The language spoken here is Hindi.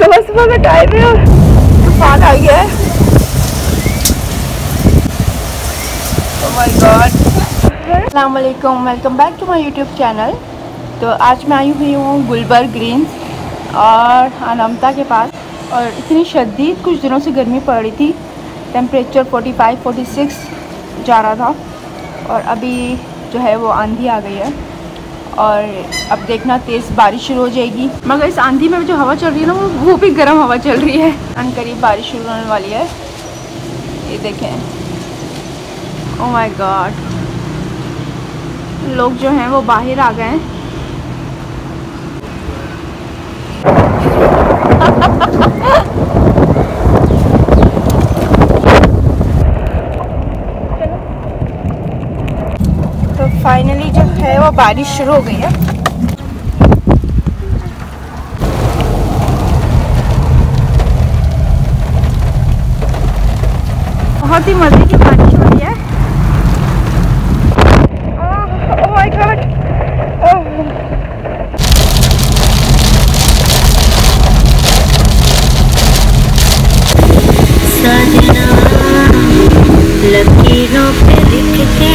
सुबह सुबह का टाइम है। और तूफ़ान आ गया है। अस्सलाम welcome back to my YouTube channel तो आज मैं आई हुई हूँ गुलबर्ग ग्रीन्स और अनमता के पास। और इतनी शदीद, कुछ दिनों से गर्मी पड़ रही थी। टेम्परेचर 45 46 जा रहा था। और अभी जो है वो आंधी आ गई है। और अब देखना तेज़ बारिश शुरू हो जाएगी। मगर इस आंधी में जो हवा चल रही है ना, वो भी गर्म हवा चल रही है। अन करीब बारिश शुरू होने वाली है। ये देखें। ओ माय गॉड लोग जो हैं, वो बाहर आ गए हैं। फाइनली जो है वो बारिश शुरू हो गई है। बहुत ही मज़े की बारिश हो रही है। Oh लकीरों पे लिख के